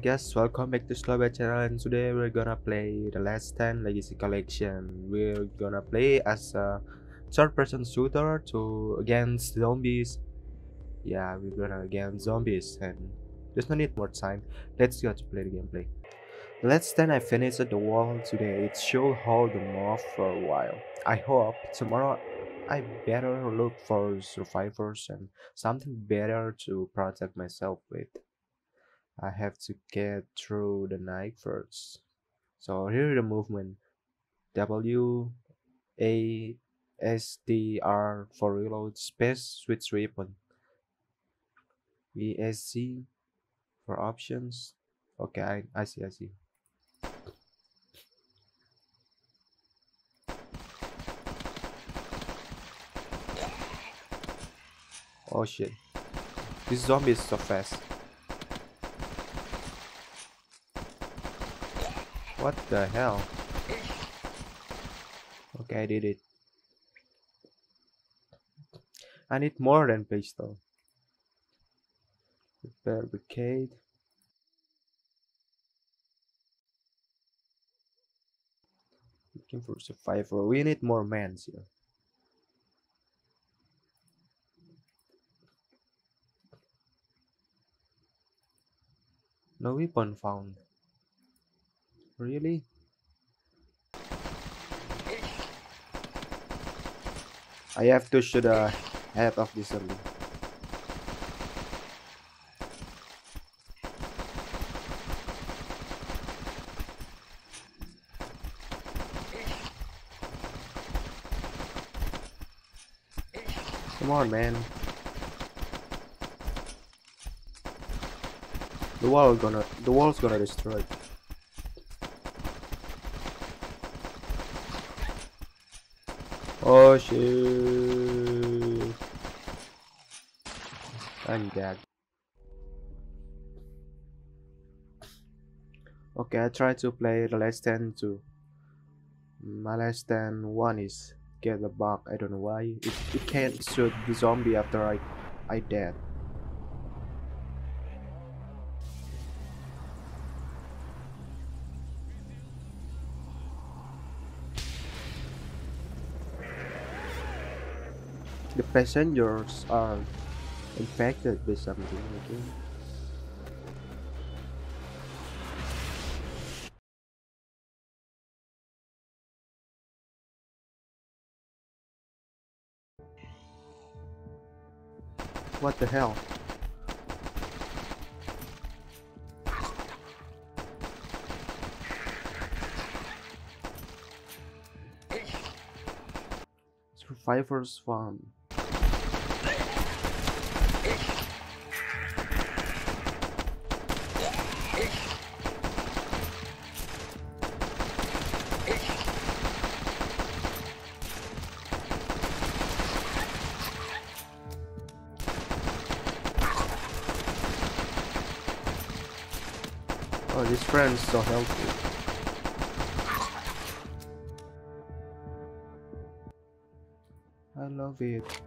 Guys, welcome back to Slowbat channel and today we're gonna play the Last Stand Legacy Collection. We're gonna play as a third person shooter to against zombies. Yeah, we're gonna against zombies and there's no need more time. Let's go to play the gameplay. The Last Stand I finished the wall today. It should hold them off for a while. I hope tomorrow I better look for survivors and something better to protect myself with. I have to get through the night first. So here the movement. W A S D R for reload space switch weapon. V S C for options. Okay, I, I see, I see. Oh shit. This zombie is so fast. What the hell? Okay, I did it. I need more than pistol. Barricade. Looking for survivor. We need more men here. No weapon found. Really? I have to shoot the head of this zombie. Come on, man. The wall gonna the wall's gonna destroy. Oh shit. I'm dead. Okay, I try to play the last stand 2. My last stand one is get the bug. I don't know why. It, it can't shoot the zombie after I I dead. The passengers are infected with something okay? What the hell? Survivors farm Oh, this friend so helpful. I love it.